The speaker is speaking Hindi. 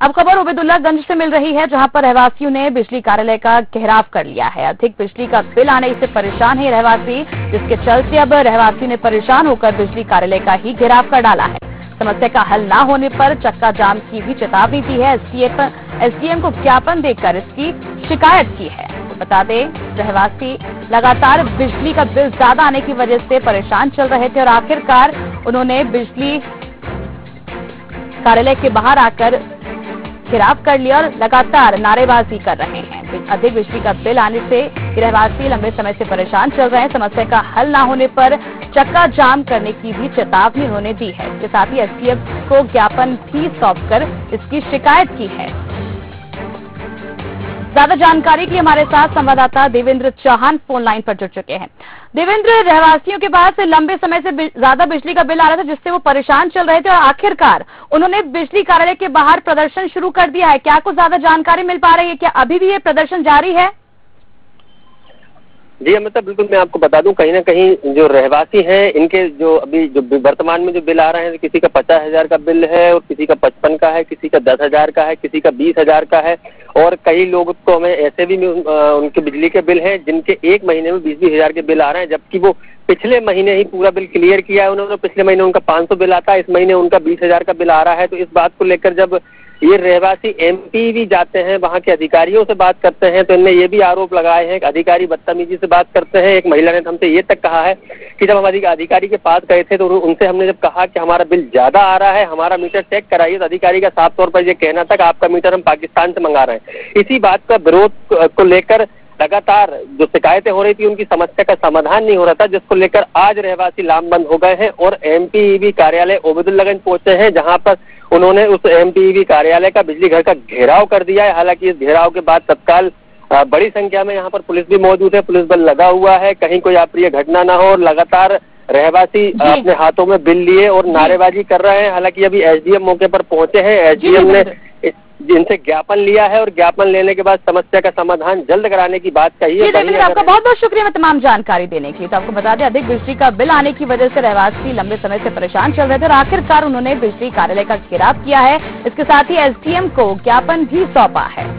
अब खबर उबेदुल्लागंज से मिल रही है, जहाँ पर रहवासियों ने बिजली कार्यालय का घेराव कर लिया है। अधिक बिजली का बिल आने से परेशान है रहवासी, जिसके चलते अब रहवासी ने परेशान होकर बिजली कार्यालय का ही घेराव कर डाला है। समस्या का हल न होने पर चक्का जाम की भी चेतावनी दी है। एसडीएम को ज्ञापन देकर इसकी शिकायत की है। बता दें, रहवासी लगातार बिजली का बिल ज़्यादा आने की वजह से परेशान चल रहे थे और आखिरकार उन्होंने बिजली कार्यालय के बाहर आकर खिराब कर लिया और लगातार नारेबाजी कर रहे हैं। अधिक बिजली का बिल आने से गृहवासी लंबे समय से परेशान चल रहे हैं। समस्या का हल न होने पर चक्का जाम करने की भी चेतावनी उन्होंने दी है। इसके साथ ही एसडीएफ को ज्ञापन भी सौंपकर इसकी शिकायत की है। ज़्यादा जानकारी के लिए हमारे साथ संवाददाता देवेंद्र चौहान फ़ोन लाइन पर जुड़ चुके हैं। देवेंद्र, रहवासियों के पास लंबे समय से ज़्यादा बिजली का बिल आ रहा था, जिससे वो परेशान चल रहे थे और आखिरकार उन्होंने बिजली कार्यालय के बाहर प्रदर्शन शुरू कर दिया है। क्या कुछ ज़्यादा जानकारी मिल पा रही है? क्या अभी भी ये प्रदर्शन जारी है? जी, अमिता, बिल्कुल मैं आपको बता दूँ, कहीं ना कहीं जो रहवासी हैं, इनके जो अभी जो वर्तमान में जो बिल आ रहे हैं, किसी का पचास हज़ार का बिल है और किसी का पचपन का है, किसी का दस हज़ार का है, किसी का बीस हज़ार का है। और कई लोग तो हमें ऐसे भी उनके बिजली के बिल हैं, जिनके एक महीने में बीस बीस हज़ार के बिल आ रहे हैं, जबकि वो पिछले महीने ही पूरा बिल क्लियर किया है उन्होंने, पिछले महीने उनका पाँच सौ बिल आता है, इस महीने उनका बीस हज़ार का बिल आ रहा है तो इस बात को लेकर जब ये रहवासी एमपी भी जाते हैं, वहाँ के अधिकारियों से बात करते हैं तो इनने ये भी आरोप लगाए हैं कि अधिकारी बदतमीजी से बात करते हैं, एक महिला ने हमसे ये तक कहा है कि जब हम अधिकारी के पास गए थे तो उनसे हमने जब कहा कि हमारा बिल ज़्यादा आ रहा है, हमारा मीटर चेक कराइए तो अधिकारी का साफ़ तौर पर ये कहना था कि आपका मीटर हम पाकिस्तान से मंगा रहे हैं। इसी बात का विरोध को लेकर लगातार जो शिकायतें हो रही थी उनकी समस्या का समाधान नहीं हो रहा था जिसको लेकर आज रहवासी लामबंद हो गए हैं और एमपीईबी कार्यालय ओबेदुल्लागंज पहुँचे हैं जहाँ पर उन्होंने उस एमपीईबी कार्यालय का बिजली घर का घेराव कर दिया है। हालाँकि इस घेराव के बाद तत्काल बड़ी संख्या में यहाँ पर पुलिस भी मौजूद है पुलिस बल लगा हुआ है कहीं कोई अप्रिय घटना ना हो और लगातार रहवासी अपने हाथों में बिल लिए और नारेबाजी कर रहे हैं। हालाँकि अभी एसडीएम मौके पर पहुँचे हैं एसडीएम ने जिनसे ज्ञापन लिया है और ज्ञापन लेने के बाद समस्या का समाधान जल्द कराने की बात कही है आपका बहुत बहुत शुक्रिया तमाम जानकारी देने के लिए। तो आपको बता दें अधिक बिजली का बिल आने की वजह से रहवासी लंबे समय से परेशान चल रहे थे और आखिरकार उन्होंने बिजली कार्यालय का घेराव किया है। इसके साथ ही एसडीएम को ज्ञापन भी सौंपा है।